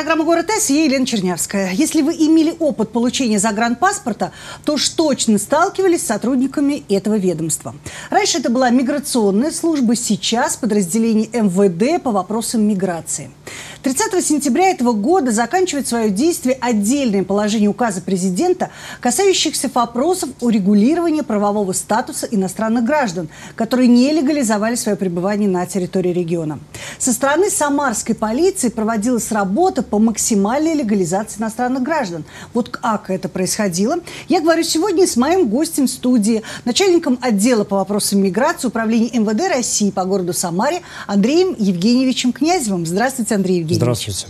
Программа «Город С», я Елена Чернявская. Если вы имели опыт получения загранпаспорта, то уж точно сталкивались с сотрудниками этого ведомства. Раньше это была миграционная служба, сейчас подразделение МВД по вопросам миграции. 30 сентября этого года заканчивает свое действие отдельное положение указа президента, касающихся вопросов урегулирования правового статуса иностранных граждан, которые не легализовали свое пребывание на территории региона. Со стороны самарской полиции проводилась работа по максимальной легализации иностранных граждан. Вот как это происходило? Я говорю сегодня с моим гостем в студии, начальником отдела по вопросам миграции Управления МВД России по городу Самаре Андреем Евгеньевичем Князевым. Здравствуйте, Андрей Евгеньевич. Здравствуйте.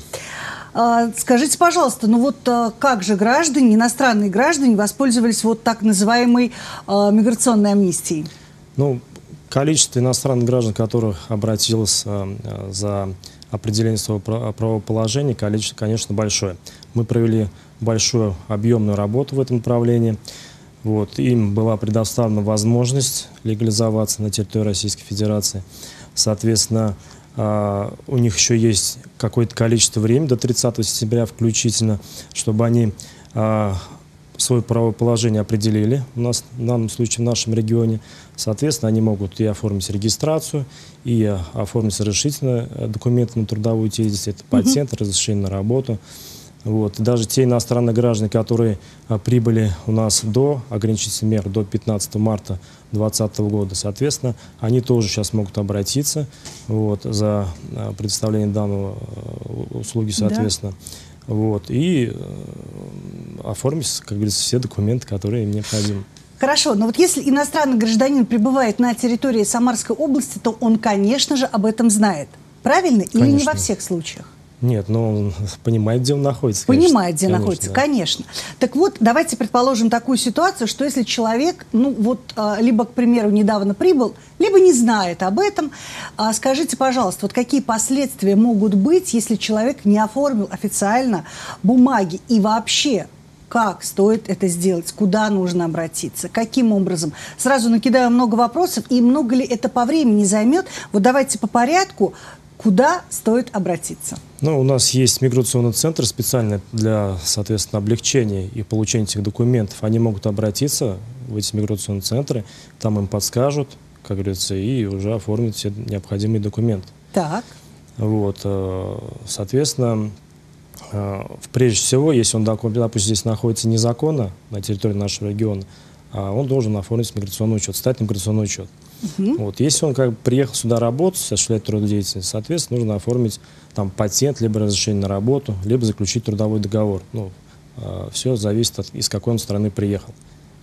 А, скажите, пожалуйста, ну вот а, как же граждане, иностранные граждане воспользовались вот так называемой а, миграционной амнистией? Ну, количество иностранных граждан, которых обратилось за определение своего правоположения, количество, конечно, большое. Мы провели большую объемную работу в этом направлении. Вот, им была предоставлена возможность легализоваться на территории Российской Федерации. Соответственно, а, у них еще есть какое-то количество времени, до 30 сентября включительно, чтобы они а, свое правоположение определили у нас, в данном случае в нашем регионе. Соответственно, они могут и оформить регистрацию, и оформить разрешительные э, документы на трудовую деятельность, это патент, угу. разрешение на работу. Вот. даже те иностранные граждане, которые а, прибыли у нас до ограничительных мер, до 15 марта 2020 года, соответственно, они тоже сейчас могут обратиться вот, за а, предоставление данного а, услуги, соответственно. Да. Вот, и э, оформить, как говорится, все документы, которые им необходимы. Хорошо, но вот если иностранный гражданин прибывает на территории Самарской области, то он, конечно же, об этом знает. Правильно? Конечно. Или не во всех случаях? Нет, но он понимает, где он находится. Конечно. Понимает, где конечно, находится, да. конечно. Так вот, давайте предположим такую ситуацию, что если человек, ну вот, а, либо, к примеру, недавно прибыл, либо не знает об этом, а, скажите, пожалуйста, вот какие последствия могут быть, если человек не оформил официально бумаги и вообще как стоит это сделать, куда нужно обратиться, каким образом. Сразу накидаю много вопросов, и много ли это по времени займет. Вот давайте по порядку куда стоит обратиться? Ну, у нас есть миграционный центр специально для, соответственно, облегчения и получения этих документов. Они могут обратиться в эти миграционные центры, там им подскажут, как говорится, и уже оформить все необходимые документы. Так. Вот, э, соответственно, э, прежде всего, если он, допустим, здесь находится незаконно на территории нашего региона, он должен оформить миграционный учет, стать миграционный учет. Угу. Вот. Если он как бы приехал сюда работать, осуществлять трудодеятельность, соответственно, нужно оформить там патент, либо разрешение на работу, либо заключить трудовой договор. Ну, э, а, все зависит от из какой он страны приехал.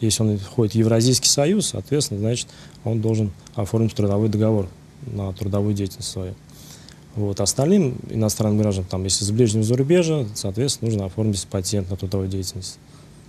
Если он входит в Евразийский союз, соответственно, значит, он должен оформить трудовой договор на трудовую деятельность свою. Вот. Остальным иностранным гражданам, там, если из ближнего зарубежья, соответственно, нужно оформить патент на трудовую деятельность.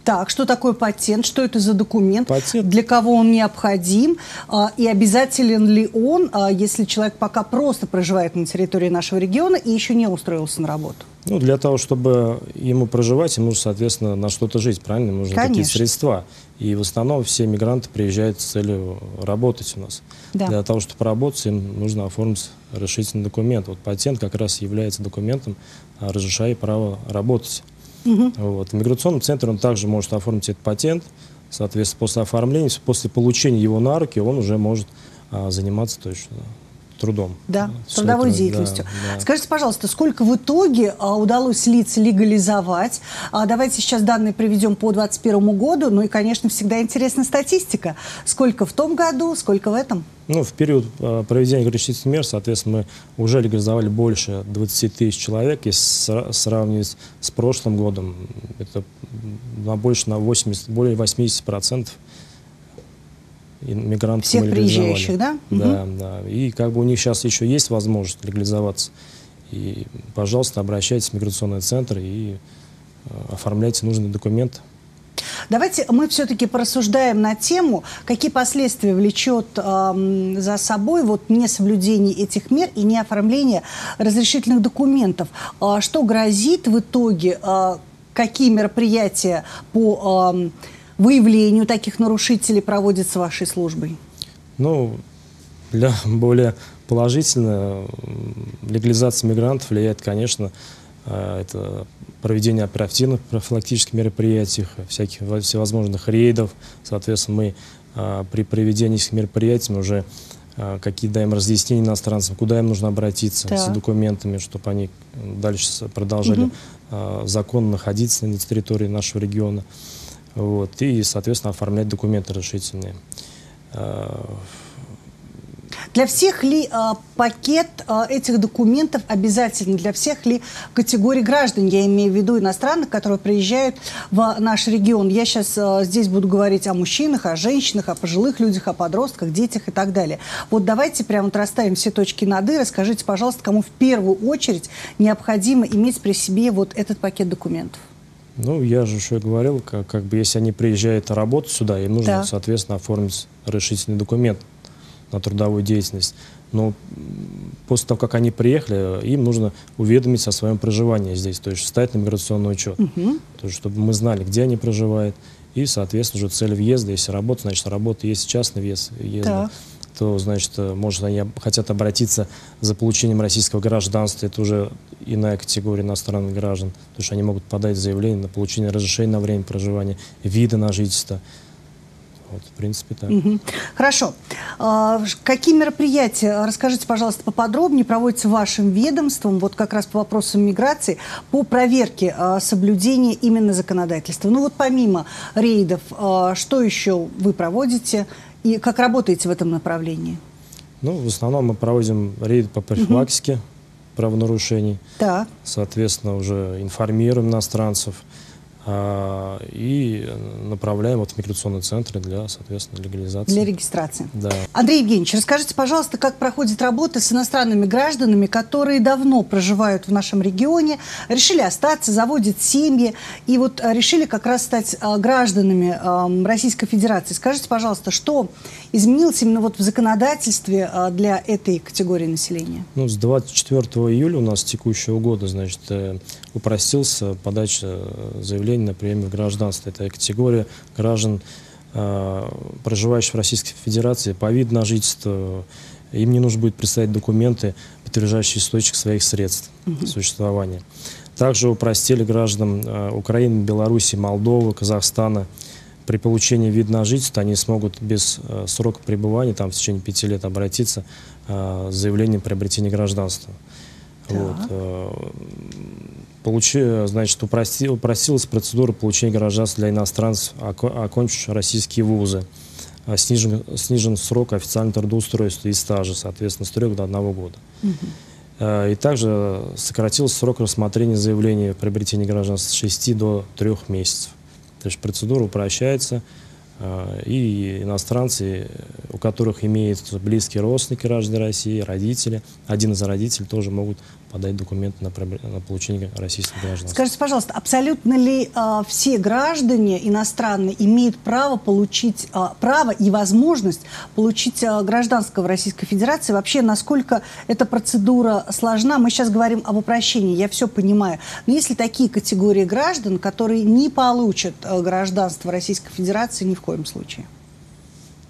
Так, что такое патент? Что это за документ? Патент. Для кого он необходим? А, и обязателен ли он, а, если человек пока просто проживает на территории нашего региона и еще не устроился на работу? Ну, для того, чтобы ему проживать, ему соответственно, на что-то жить, правильно? Ему нужны какие-то средства. И в основном все мигранты приезжают с целью работать у нас. Да. Для того, чтобы поработать, им нужно оформить разрешительный документ. Вот патент как раз является документом, а, разрешая право работать. Угу. Вот. В миграционном центре он также может оформить этот патент. Соответственно, после оформления, после получения его на руки, он уже может а, заниматься точно трудом. Да, трудовой это, деятельностью. Да, да. Скажите, пожалуйста, сколько в итоге а, удалось лиц легализовать? А, давайте сейчас данные приведем по 2021 году. Ну и, конечно, всегда интересна статистика. Сколько в том году, сколько в этом? Ну, в период э, проведения ограничительных мер, соответственно, мы уже легализовали больше 20 тысяч человек. Если сравнивать с прошлым годом, это на больше на 80, более 80 процентов мигрантов Всех мы приезжающих, да? Да, угу. да. И как бы у них сейчас еще есть возможность легализоваться. И, пожалуйста, обращайтесь в миграционный центр и э, оформляйте нужные документы. Давайте мы все-таки порассуждаем на тему, какие последствия влечет э, за собой вот несоблюдение этих мер и не оформление разрешительных документов. Э, что грозит в итоге, э, какие мероприятия по э, выявлению таких нарушителей проводятся вашей службой? Ну, для более положительно легализация мигрантов влияет, конечно, это проведение оперативных профилактических мероприятий, всяких всевозможных рейдов. Соответственно, мы при проведении этих мероприятий уже какие даем разъяснения иностранцам, куда им нужно обратиться да. с документами, чтобы они дальше продолжали угу. законно находиться на территории нашего региона. Вот, и, соответственно, оформлять документы разрешительные. Для всех ли э, пакет э, этих документов обязательно? Для всех ли категорий граждан? Я имею в виду иностранных, которые приезжают в наш регион. Я сейчас э, здесь буду говорить о мужчинах, о женщинах, о пожилых людях, о подростках, детях и так далее. Вот давайте прямо вот расставим все точки над «и». Расскажите, пожалуйста, кому в первую очередь необходимо иметь при себе вот этот пакет документов? Ну, я же еще говорил, как, как бы если они приезжают работать сюда, им нужно, да. соответственно, оформить разрешительный документ на трудовую деятельность. Но после того, как они приехали, им нужно уведомить о своем проживании здесь, то есть встать на миграционный учет, угу. то есть, чтобы мы знали, где они проживают, и, соответственно, уже цель въезда, если работа, значит, работа есть частный вес въезда, да. То, значит, может, они хотят обратиться за получением российского гражданства, это уже иная категория иностранных граждан, потому что они могут подать заявление на получение разрешения на время проживания, вида на жительство, вот, в принципе, так. Угу. Хорошо. А, какие мероприятия, расскажите, пожалуйста, поподробнее, проводятся вашим ведомством, вот как раз по вопросам миграции, по проверке а, соблюдения именно законодательства? Ну вот помимо рейдов, а, что еще вы проводите и как работаете в этом направлении? Ну, в основном мы проводим рейд по профилактике угу. правонарушений. Да. Соответственно, уже информируем иностранцев. А, и направляем вот в миграционные центры для, соответственно, легализации. Для регистрации. Да. Андрей Евгеньевич, расскажите, пожалуйста, как проходит работа с иностранными гражданами, которые давно проживают в нашем регионе, решили остаться, заводят семьи и вот решили как раз стать а, гражданами Российской Федерации. Скажите, пожалуйста, что изменилось именно вот в законодательстве а, для этой категории населения? Ну, с 24 июля у нас текущего года, значит, э, упростился подача э, заявлений на приеме в гражданство. Это категория граждан, э, проживающих в Российской Федерации по виду на жительство. Им не нужно будет представить документы, подтверждающие источник своих средств угу. существования. Также упростили граждан э, Украины, Беларуси, Молдовы, Казахстана. При получении вида на жительство они смогут без срока пребывания, там в течение пяти лет, обратиться с заявлением приобретения гражданства. Вот. Получи, значит, упрости, упростилась процедура получения гражданства для иностранцев, окончивших российские вузы. А снижен, снижен срок официального трудоустройства и стажа, соответственно, с трех до одного года. Угу. И также сократился срок рассмотрения заявления о приобретении гражданства с 6 до 3 месяцев. То есть процедура упрощается, а, и иностранцы, у которых имеют близкие родственники граждан России, родители, один из родителей тоже могут подать документы на, на получение российского гражданства. Скажите, пожалуйста, абсолютно ли э, все граждане иностранные имеют право получить, э, право и возможность получить э, гражданство в Российской Федерации? Вообще, насколько эта процедура сложна? Мы сейчас говорим об упрощении, я все понимаю. Но есть ли такие категории граждан, которые не получат э, гражданство Российской Федерации ни в коем случае?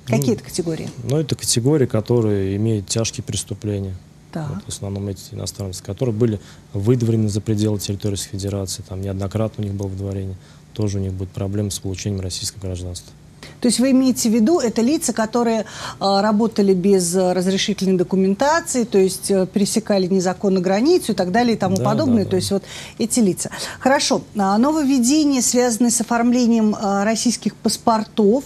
Какие ну, это категории? Ну, это категории, которые имеют тяжкие преступления. Так. Вот, в основном эти иностранцы, которые были выдворены за пределы территории Федерации, там неоднократно у них было выдворение, тоже у них будет проблемы с получением российского гражданства. То есть вы имеете в виду, это лица, которые э, работали без разрешительной документации, то есть э, пересекали незаконно границу и так далее и тому да, подобное. Да, да. То есть вот эти лица. Хорошо. А нововведения, связанные с оформлением э, российских паспортов,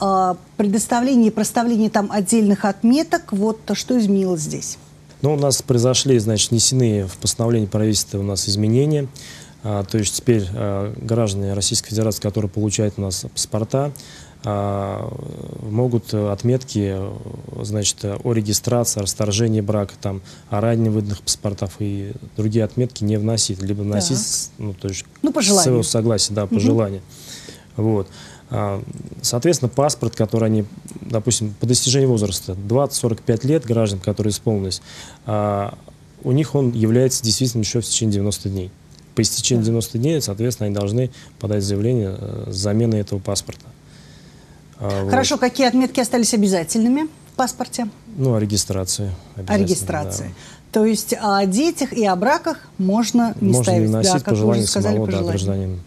э, предоставление и проставление там отдельных отметок, вот что изменилось здесь? Но у нас произошли, значит, внесены в постановление правительства у нас изменения. А, то есть теперь а, граждане Российской Федерации, которые получают у нас паспорта, а, могут отметки значит, о регистрации, о расторжении брака, там, о ранее выданных паспортах и другие отметки не вносить, либо вносить ну, то есть, ну, по желанию. своего согласия, да, по угу. желанию. Вот. А, соответственно, паспорт, который они, допустим, по достижению возраста 20-45 лет граждан, которые исполнились, а, у них он является действительно еще в течение 90 дней. По истечении 90 дней, соответственно, они должны подать заявление э, с заменой этого паспорта. А, Хорошо, вот. какие отметки остались обязательными? в паспорте? Ну, о регистрации. О регистрации. Да. То есть о детях и о браках можно не можно ставить. Можно не носить да, по желанию сказали, самого да, гражданина.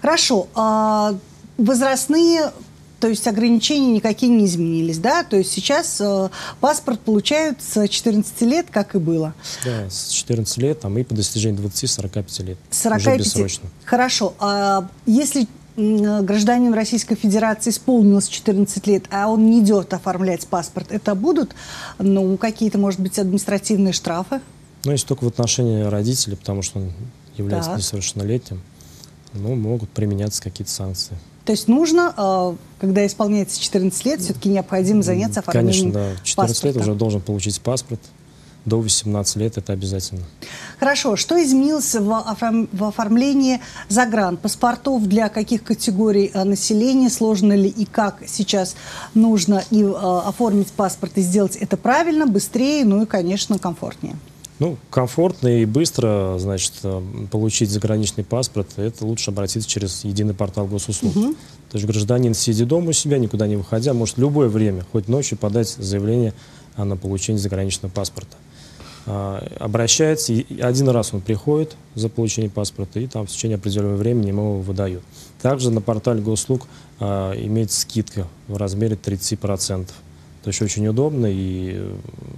Хорошо. А возрастные то есть ограничения никакие не изменились, да? То есть сейчас э, паспорт получают с 14 лет, как и было. Да, с 14 лет, а мы по достижению 20-45 лет. 45. Уже бессрочно. Хорошо. А если гражданин Российской Федерации исполнилось 14 лет, а он не идет оформлять паспорт, это будут ну, какие-то, может быть, административные штрафы? Ну, если только в отношении родителей, потому что он является так. несовершеннолетним, ну, могут применяться какие-то санкции. То есть нужно, а, когда исполняется 14 лет, все-таки необходимо заняться оформлением Конечно, да. 14 паспорта. лет уже должен получить паспорт. До 18 лет это обязательно. Хорошо. Что изменилось в, оформ... в оформлении загранпаспортов? Для каких категорий а, населения? Сложно ли и как сейчас нужно и, э, оформить паспорт и сделать это правильно, быстрее, ну и, конечно, комфортнее? Ну, комфортно и быстро, значит, э, получить заграничный паспорт, это лучше обратиться через единый портал госуслуг. Угу. То есть гражданин, сидя дома у себя, никуда не выходя, может в любое время, хоть ночью, подать заявление на получение заграничного паспорта. А, обращается, и один раз он приходит за получение паспорта, и там в течение определенного времени ему его выдают. Также на портале госуслуг а, имеется скидка в размере 30%. То есть очень удобно и...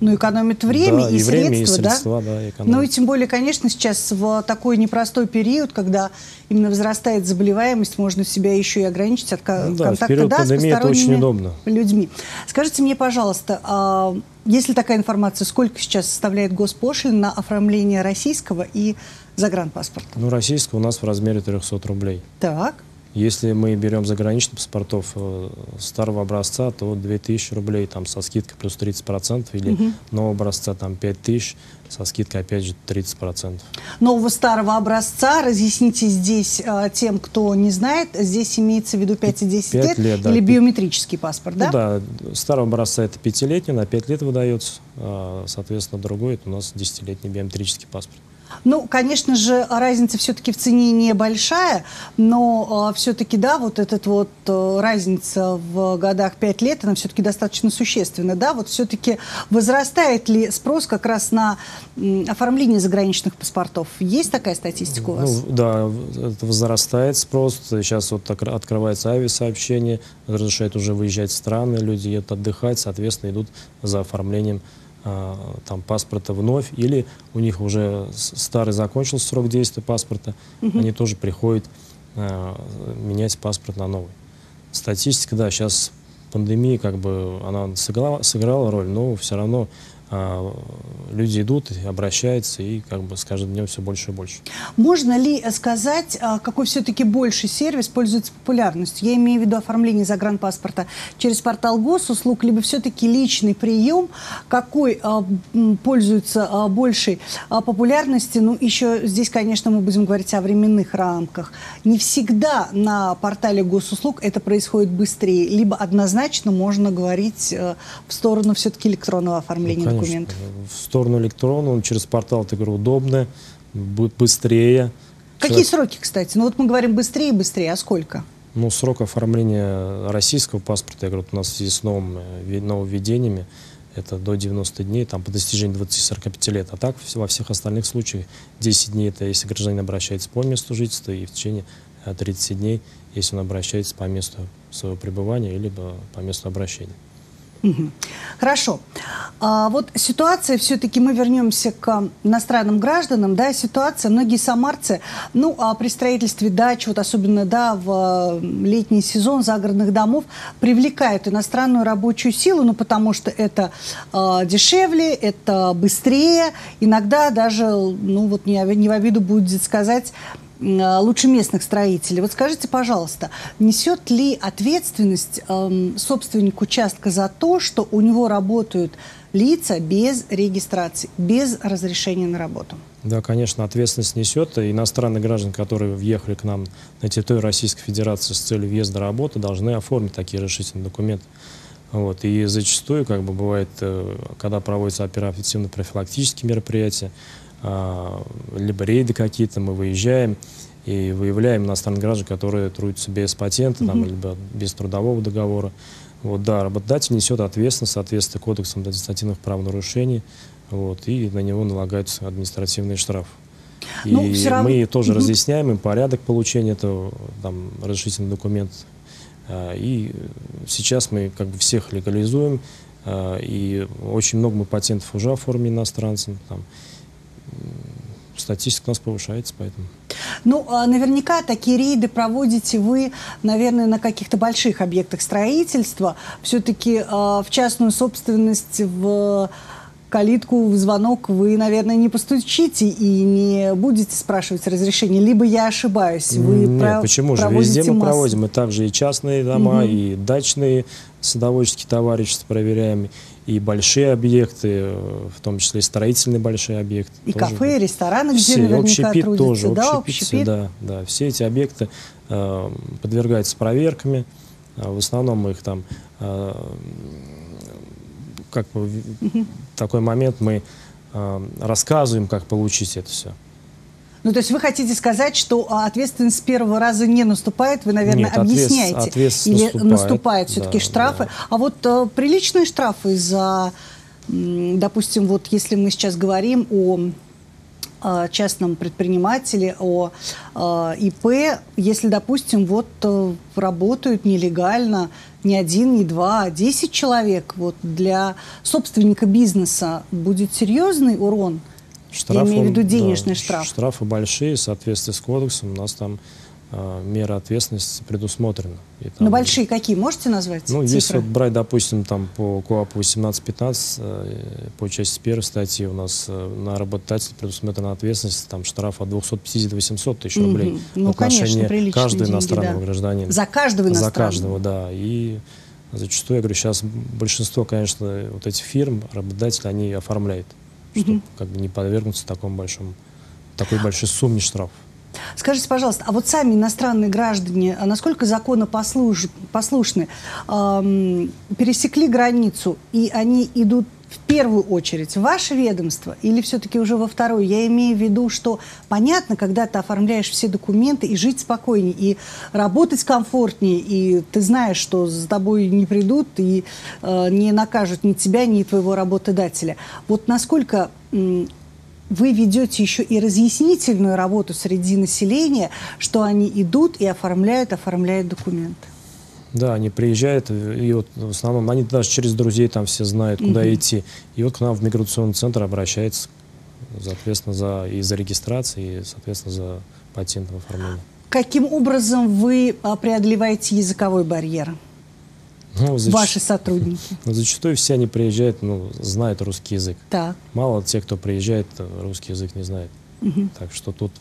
Ну, экономит время да, и, и средства, время, и средства, да? да экономит. Ну и тем более, конечно, сейчас в такой непростой период, когда именно возрастает заболеваемость, можно себя еще и ограничить от ну, да, контакта да, с это очень удобно. людьми. Скажите мне, пожалуйста, а есть ли такая информация, сколько сейчас составляет госпошлина на оформление российского и загранпаспорта? Ну, российского у нас в размере 300 рублей. Так. Если мы берем заграничных паспортов э, старого образца, то 2000 рублей там, со скидкой плюс 30%, или угу. нового образца там, 5000 со скидкой опять же 30%. Нового старого образца, разъясните здесь э, тем, кто не знает, здесь имеется в виду 5 и 10 5 лет, лет да. или биометрический паспорт, да? Ну, да, старого образца это 5-летний, на 5 лет выдается, э, соответственно, другой это у нас 10-летний биометрический паспорт. Ну, конечно же, разница все-таки в цене небольшая, но э, а, все-таки, да, вот эта вот э, разница в годах 5 лет, она все-таки достаточно существенна, да, вот все-таки возрастает ли спрос как раз на э, оформление заграничных паспортов? Есть такая статистика у вас? Ну, да, это возрастает спрос, сейчас вот так открывается авиасообщение, разрешают уже выезжать в страны, люди едут отдыхать, соответственно, идут за оформлением там, паспорта вновь, или у них уже старый закончился срок действия паспорта, угу. они тоже приходят а, менять паспорт на новый. Статистика, да, сейчас пандемия, как бы, она сыграла, сыграла роль, но все равно а, люди идут, обращаются, и как бы с каждым днем все больше и больше. Можно ли сказать, а, какой все-таки больший сервис пользуется популярностью? Я имею в виду оформление загранпаспорта через портал госуслуг, либо все-таки личный прием, какой а, пользуется большей популярностью? Ну, еще здесь, конечно, мы будем говорить о временных рамках. Не всегда на портале госуслуг это происходит быстрее, либо однозначно можно говорить э, в сторону все-таки электронного оформления ну, документов? В сторону электронного, через портал, ты говорю, удобно, будет быстрее. Какие Человек... сроки, кстати? Ну вот мы говорим быстрее, быстрее, а сколько? Ну, срок оформления российского паспорта, я говорю, у нас в связи с новым, э, нововведениями, это до 90 дней, там по достижению 20-45 лет. А так во всех остальных случаях 10 дней это если гражданин обращается по месту жительства, и в течение 30 э, дней, если он обращается по месту своего пребывания, либо по месту обращения. Хорошо. А вот ситуация, все-таки мы вернемся к иностранным гражданам, да, ситуация, многие самарцы, ну, а при строительстве дач, вот особенно, да, в летний сезон загородных домов, привлекают иностранную рабочую силу, ну, потому что это э, дешевле, это быстрее, иногда даже, ну, вот не, не в обиду будет сказать, лучше местных строителей. Вот скажите, пожалуйста, несет ли ответственность э, собственник участка за то, что у него работают лица без регистрации, без разрешения на работу? Да, конечно, ответственность несет. Иностранные граждане, которые въехали к нам на территорию Российской Федерации с целью въезда работы, должны оформить такие разрешительные документы. Вот. И зачастую, как бы бывает, э, когда проводятся оперативно-профилактические мероприятия, а, либо рейды какие-то, мы выезжаем и выявляем иностранных граждан, которые трудятся без патента, там, либо без трудового договора. Вот, да, работодатель несет ответственность в соответствии с кодексом административных правонарушений, вот, и на него налагаются административные штрафы. Ну, и равно... мы тоже угу. разъясняем им порядок получения этого там, разрешительного документа. А, и сейчас мы как бы всех легализуем, а, и очень много мы патентов уже оформили иностранцам. Там, статистика у нас повышается, поэтому. Ну, а наверняка такие рейды проводите вы, наверное, на каких-то больших объектах строительства. Все-таки в частную собственность, в калитку, в звонок вы, наверное, не постучите и не будете спрашивать разрешение, либо я ошибаюсь. Вы Нет, про- почему же? Везде мы массу. проводим, и также и частные дома, угу. и дачные садоводческие товарищества проверяем, и большие объекты, в том числе и строительные большие объекты. И тоже. кафе, и рестораны, все, где наверняка общепит трудятся. тоже, да, общепит, общепит? да, да. Все эти объекты э, подвергаются проверками. Э, в основном мы их там э, как бы угу. такой момент мы э, рассказываем, как получить это все. Ну, то есть вы хотите сказать, что а, ответственность с первого раза не наступает, вы, наверное, Нет, объясняете. Ответственность или наступает, наступает все-таки да, штрафы. Да. А вот а, приличные штрафы за, допустим, вот если мы сейчас говорим о частном предпринимателе, о э, ИП, если, допустим, вот э, работают нелегально не один, не два, а десять человек, вот для собственника бизнеса будет серьезный урон? Штрафы, Я имею в виду денежный да, штраф. Штрафы большие, в соответствии с кодексом. У нас там э, мера ответственности предусмотрена. И там, Но большие какие? Можете назвать Ну, цифры? если вот брать, допустим, там по КОАПу 18-15, э, по части первой статьи у нас э, на работодателя предусмотрена ответственность, там штраф от 250 до 800 тысяч рублей. Ну, в отношении конечно, каждого деньги, иностранного да. гражданина. За каждого иностранного? За каждого, да. И зачастую, я говорю, сейчас большинство, конечно, вот этих фирм, работодатели, они оформляют чтобы угу. как бы не подвергнуться такому большому, такой большой сумме штрафов. Скажите, пожалуйста, а вот сами иностранные граждане, а насколько законопослушны, эм, пересекли границу, и они идут в первую очередь ваше ведомство или все-таки уже во вторую? Я имею в виду, что понятно, когда ты оформляешь все документы и жить спокойнее, и работать комфортнее, и ты знаешь, что за тобой не придут и э, не накажут ни тебя, ни твоего работодателя. Вот насколько вы ведете еще и разъяснительную работу среди населения, что они идут и оформляют, оформляют документы. Да, они приезжают, и вот в основном они даже через друзей там все знают, куда угу. идти. И вот к нам в миграционный центр обращается, соответственно, за, и за регистрацией, и, соответственно, за патентом оформлением. Каким образом вы а, преодолеваете языковой барьер? Ну, зач... Ваши сотрудники? Ну, зачастую все они приезжают, ну, знают русский язык. Так. Мало тех, кто приезжает, русский язык не знает. Угу. Так что тут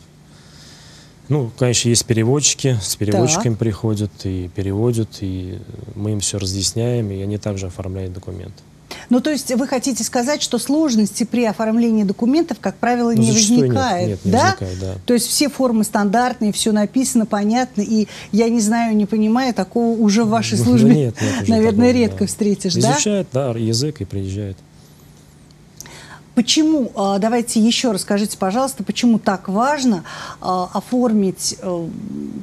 ну, конечно, есть переводчики, с переводчиками так. приходят и переводят, и мы им все разъясняем, и они также оформляют документы. Ну, то есть вы хотите сказать, что сложности при оформлении документов, как правило, ну, не возникает, нет, нет, не да? возникает, да? То есть все формы стандартные, все написано, понятно, и я не знаю, не понимаю, такого уже в вашей службе, ну, нет, нет, наверное, такого, редко да. встретишь, Изучает, да? Изучает, да, язык и приезжает. Почему, а, давайте еще расскажите, пожалуйста, почему так важно а, оформить э,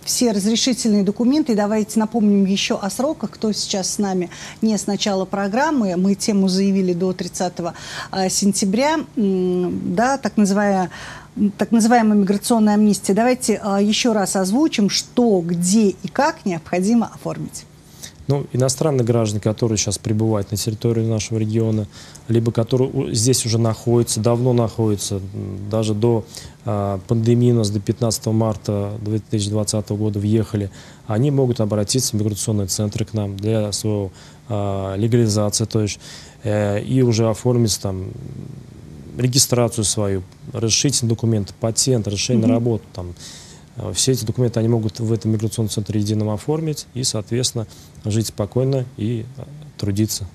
все разрешительные документы. Давайте напомним еще о сроках, кто сейчас с нами не с начала программы. Мы тему заявили до 30 а, сентября, да, так называемая так называемая миграционная амнистия. Давайте еще раз озвучим, что, где и как необходимо оформить. Ну, иностранные граждане, которые сейчас прибывают на территории нашего региона, либо которые здесь уже находятся, давно находятся, даже до э, пандемии у нас до 15 марта 2020 года въехали, они могут обратиться в миграционные центры к нам для своего э, легализации, то есть э, и уже оформить там регистрацию свою, разрешительные документы, патент, разрешение mm-hmm. на работу, там, все эти документы они могут в этом миграционном центре едином оформить и, соответственно, жить спокойно и э, трудиться.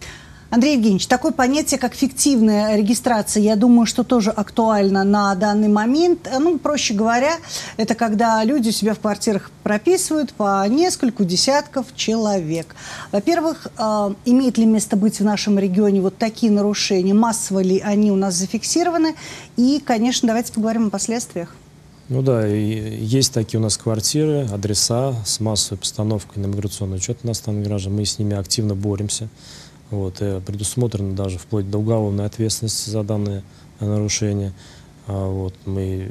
Андрей Евгеньевич, такое понятие, как фиктивная регистрация, я думаю, что тоже актуально на данный момент. Э, ну, проще говоря, это когда люди у себя в квартирах прописывают по нескольку десятков человек. Во-первых, э, имеет ли место быть в нашем регионе вот такие нарушения, массово ли они у нас зафиксированы? И, конечно, давайте поговорим о последствиях. Ну да, и есть такие у нас квартиры, адреса с массовой постановкой на миграционный учет иностранных граждан. Мы с ними активно боремся. Вот, и предусмотрено даже вплоть до уголовной ответственности за данные нарушения. А вот, мы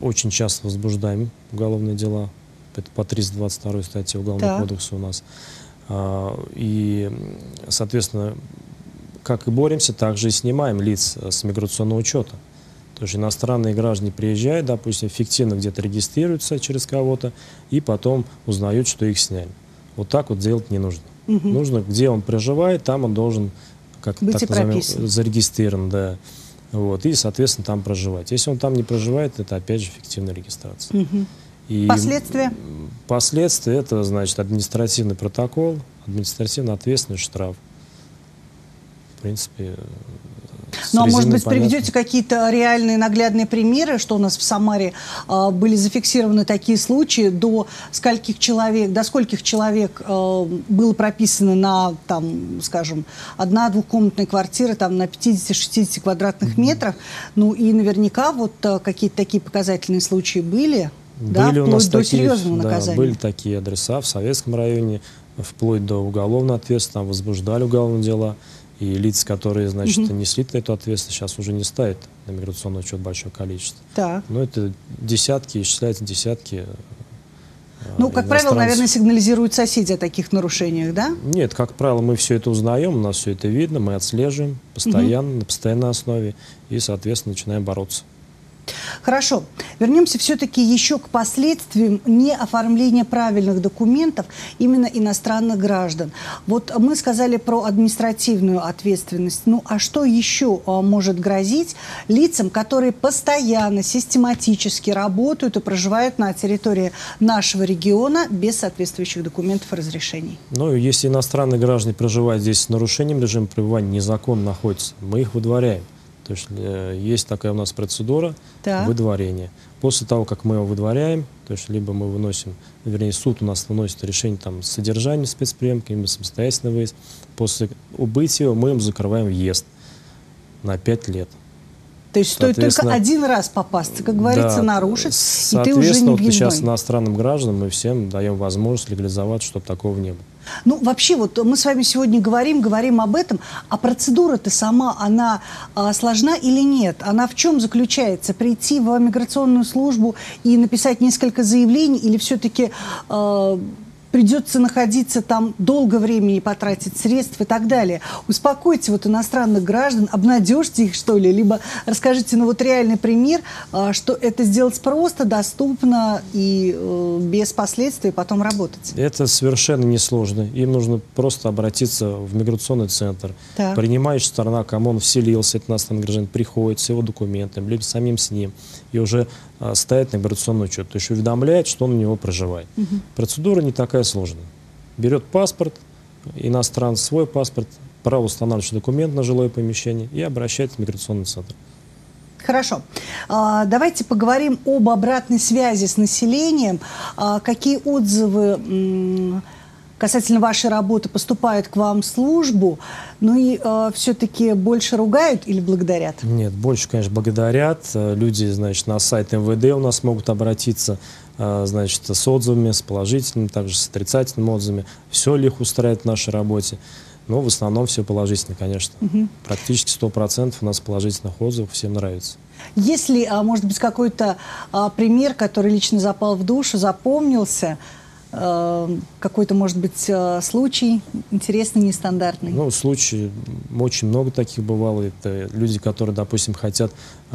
очень часто возбуждаем уголовные дела. Это по 322 статье Уголовного так. кодекса у нас. А, и, соответственно, как и боремся, так же и снимаем лиц с миграционного учета. То есть иностранные граждане приезжают, допустим, фиктивно где-то регистрируются через кого-то, и потом узнают, что их сняли. Вот так вот делать не нужно. Угу. Нужно, где он проживает, там он должен как Быть так называемый, зарегистрирован, да. Вот, и, соответственно, там проживать. Если он там не проживает, это опять же фиктивная регистрация. Угу. И последствия? Последствия это, значит, административный протокол, административно ответственный штраф. В принципе, ну, а может быть, понятно. приведете какие-то реальные наглядные примеры, что у нас в Самаре э, были зафиксированы такие случаи, до скольких человек, до скольких человек э, было прописано на, там, скажем, одна-двухкомнатная квартира там, на 50-60 квадратных mm -hmm. метрах. Ну и наверняка вот э, какие-то такие показательные случаи были. Были да, у нас до такие, серьезного наказания. Да, были такие адреса в Советском районе, вплоть до уголовной ответственности, там возбуждали уголовные дела. И лиц, которые, значит, угу. несли эту ответственность, сейчас уже не ставят на миграционный учет большое количество. Так. Но это десятки, исчисляются десятки э, ну, как правило, наверное, сигнализируют соседи о таких нарушениях, да? Нет, как правило, мы все это узнаем, у нас все это видно, мы отслеживаем постоянно, угу. на постоянной основе и, соответственно, начинаем бороться. Хорошо. Вернемся все-таки еще к последствиям неоформления правильных документов именно иностранных граждан. Вот мы сказали про административную ответственность. Ну, а что еще а, может грозить лицам, которые постоянно, систематически работают и проживают на территории нашего региона без соответствующих документов и разрешений? Ну, если иностранные граждане проживают здесь с нарушением режима пребывания, незаконно находятся, мы их выдворяем. То есть э, есть такая у нас процедура так. выдворения. После того, как мы его выдворяем, то есть либо мы выносим, вернее, суд у нас выносит решение там с содержанием спецприемки, либо самостоятельно выезд. После убытия мы им закрываем въезд на 5 лет. То есть стоит только один раз попасться, как говорится, да, нарушить, и ты уже не вот сейчас иностранным гражданам мы всем даем возможность легализовать, чтобы такого не было. Ну, вообще, вот мы с вами сегодня говорим, говорим об этом, а процедура-то сама, она а, сложна или нет? Она в чем заключается? Прийти в миграционную службу и написать несколько заявлений или все-таки... А, придется находиться там долго времени, потратить средств и так далее. Успокойте вот иностранных граждан, обнадежьте их, что ли, либо расскажите, ну вот реальный пример, а, что это сделать просто, доступно и э, без последствий потом работать. Это совершенно несложно. Им нужно просто обратиться в миграционный центр. Так. Принимающая сторона, кому он вселился, это иностранный гражданин, приходит с его документами, либо самим с ним, и уже а, ставит на миграционный учет. То есть уведомляет, что он у него проживает. Угу. Процедура не такая сложная. Берет паспорт, иностранец свой паспорт, правоустанавливающий документ на жилое помещение и обращается в миграционный центр. Хорошо. А, давайте поговорим об обратной связи с населением. А, какие отзывы касательно вашей работы поступают к вам в службу, ну и э, все-таки больше ругают или благодарят? Нет, больше, конечно, благодарят. Э, люди, значит, на сайт МВД у нас могут обратиться, э, значит, с отзывами, с положительными, также с отрицательными отзывами. Все ли их устраивает в нашей работе? Но в основном все положительно, конечно. Угу. Практически 100% у нас положительных отзывов, всем нравится. Если, а, может быть, какой-то а, пример, который лично запал в душу, запомнился – какой-то, может быть, э, случай интересный, нестандартный? Ну, случаи, очень много таких бывало. Это люди, которые, допустим, хотят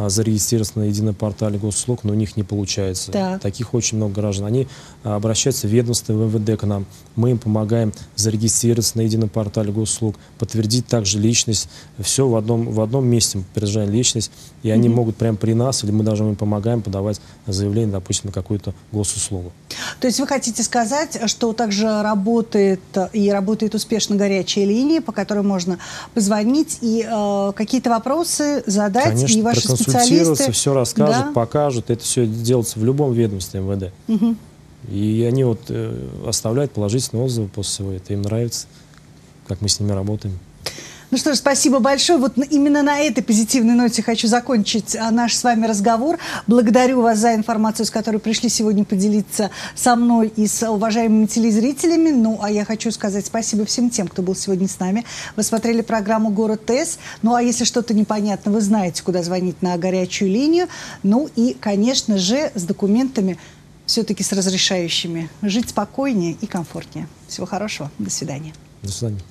зарегистрироваться на едином портале госуслуг, но у них не получается. Так. Таких очень много граждан. Они а, обращаются в ведомство МВД к нам. Мы им помогаем зарегистрироваться на едином портале госуслуг, подтвердить также личность. Все в одном, в одном месте мы подтверждаем личность. И они mm -hmm. могут прямо при нас, или мы даже им помогаем подавать заявление, допустим, на какую-то госуслугу. То есть вы хотите сказать, что также работает и работает успешно горячая линия, по которой можно позвонить и э, какие-то вопросы задать, Конечно, и ваши специалисты... все расскажут, да? покажут. Это все делается в любом ведомстве МВД. Угу. И они вот э, оставляют положительные отзывы после всего этого. Им нравится, как мы с ними работаем. Ну что ж, спасибо большое. Вот именно на этой позитивной ноте хочу закончить а, наш с вами разговор. Благодарю вас за информацию, с которой пришли сегодня поделиться со мной и с уважаемыми телезрителями. Ну, а я хочу сказать спасибо всем тем, кто был сегодня с нами. Вы смотрели программу «Город ТЭС». Ну, а если что-то непонятно, вы знаете, куда звонить на горячую линию. Ну и, конечно же, с документами все-таки с разрешающими. Жить спокойнее и комфортнее. Всего хорошего. До свидания. До свидания.